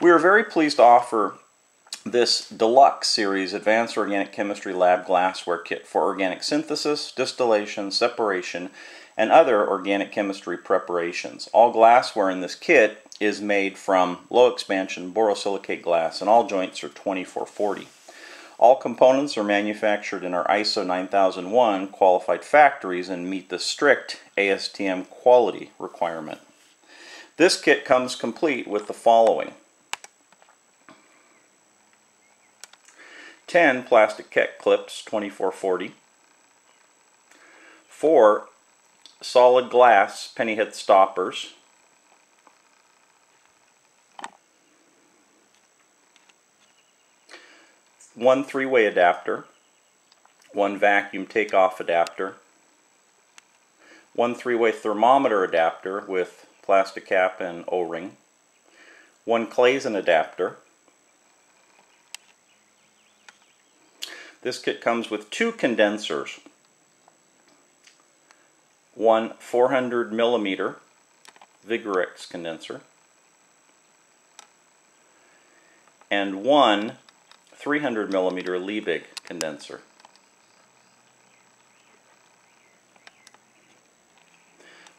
We are very pleased to offer this deluxe series Advanced Organic Chemistry Lab Glassware Kit for organic synthesis, distillation, separation, and other organic chemistry preparations. All glassware in this kit is made from low expansion borosilicate glass and all joints are 2440. All components are manufactured in our ISO 9001 qualified factories and meet the strict ASTM quality requirement. This kit comes complete with the following 10 plastic Keck clips 2440, 4 solid glass penny head stoppers, one three-way adapter, one vacuum takeoff adapter, one three-way thermometer adapter with plastic cap and O-ring, one Claisen adapter, This kit comes with two condensers. One 400 millimeter Vigreux condenser and one 300 millimeter Liebig condenser.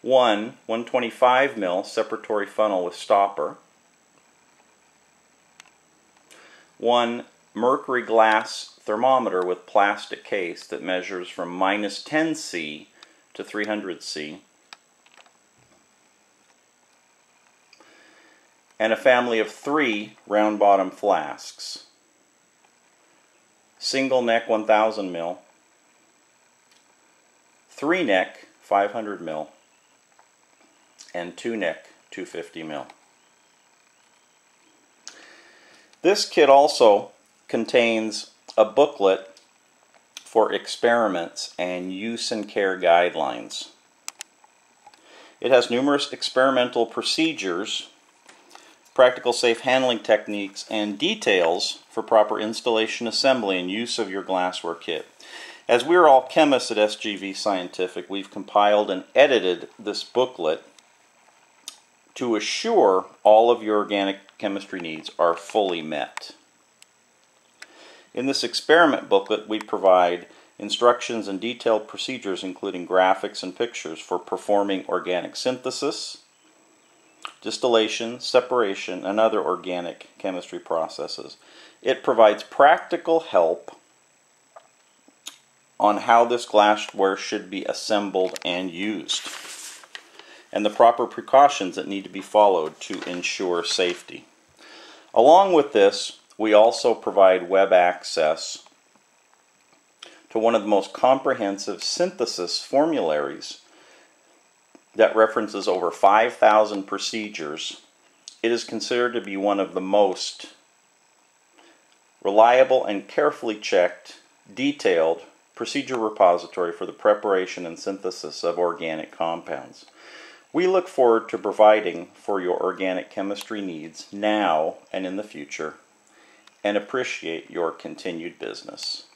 One 125 mil separatory funnel with stopper. One mercury glass thermometer with plastic case that measures from minus 10 C to 300 C. And a family of three round bottom flasks. Single neck 1000 mil, three neck 500 mil, and two neck 250 mil. This kit also contains a booklet for experiments and use and care guidelines. It has numerous experimental procedures, practical safe handling techniques, and details for proper installation, assembly, and use of your glassware kit. As we are all chemists at SGV Scientific, we've compiled and edited this booklet to assure all of your organic chemistry needs are fully met. In this experiment booklet, we provide instructions and detailed procedures including graphics and pictures for performing organic synthesis, distillation, separation, and other organic chemistry processes. It provides practical help on how this glassware should be assembled and used, and the proper precautions that need to be followed to ensure safety. Along with this, we also provide web access to one of the most comprehensive synthesis formularies that references over 5,000 procedures. It is considered to be one of the most reliable and carefully checked, detailed procedure repository for the preparation and synthesis of organic compounds. We look forward to providing for your organic chemistry needs now and in the future and appreciate your continued business.